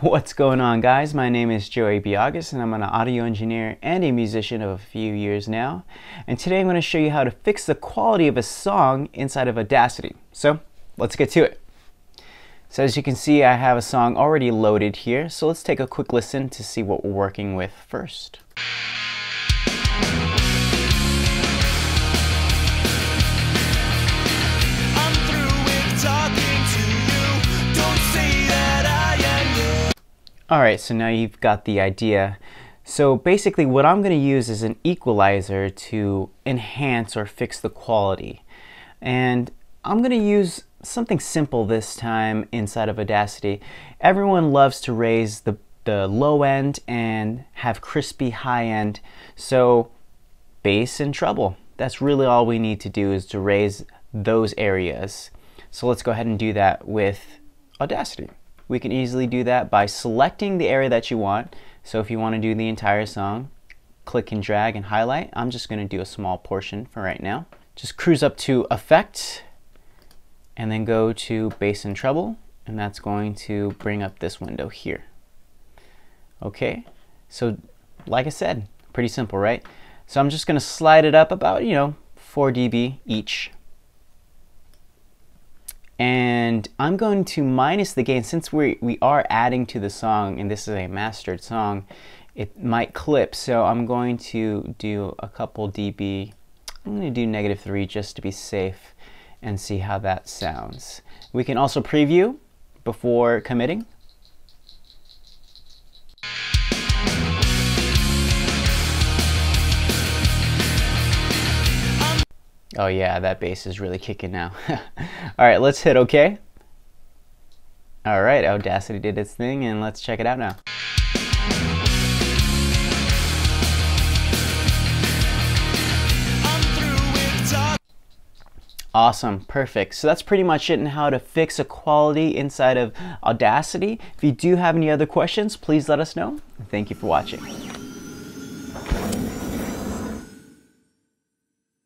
What's going on guys? My name is Joey Biagas and I'm an audio engineer and a musician of a few years now. And today I'm going to show you how to fix the quality of a song inside of Audacity. So let's get to it. So as you can see I have a song already loaded here. So let's take a quick listen to see what we're working with first. Alright, so now you've got the idea. So basically what I'm going to use is an equalizer to enhance or fix the quality. And I'm going to use something simple this time inside of Audacity. Everyone loves to raise the, the low end and have crispy high end. So bass and treble. That's really all we need to do is to raise those areas. So let's go ahead and do that with Audacity we can easily do that by selecting the area that you want. So if you want to do the entire song, click and drag and highlight. I'm just going to do a small portion for right now. Just cruise up to Effect and then go to Bass and Treble and that's going to bring up this window here. Okay, so like I said, pretty simple, right? So I'm just going to slide it up about, you know, 4 dB each and I'm going to minus the gain since we, we are adding to the song and this is a mastered song it might clip. So I'm going to do a couple dB. I'm going to do negative 3 just to be safe and see how that sounds. We can also preview before committing Oh yeah, that bass is really kicking now. All right, let's hit OK. All right, Audacity did its thing and let's check it out now. Awesome, perfect. So that's pretty much it in how to fix a quality inside of Audacity. If you do have any other questions, please let us know. Thank you for watching.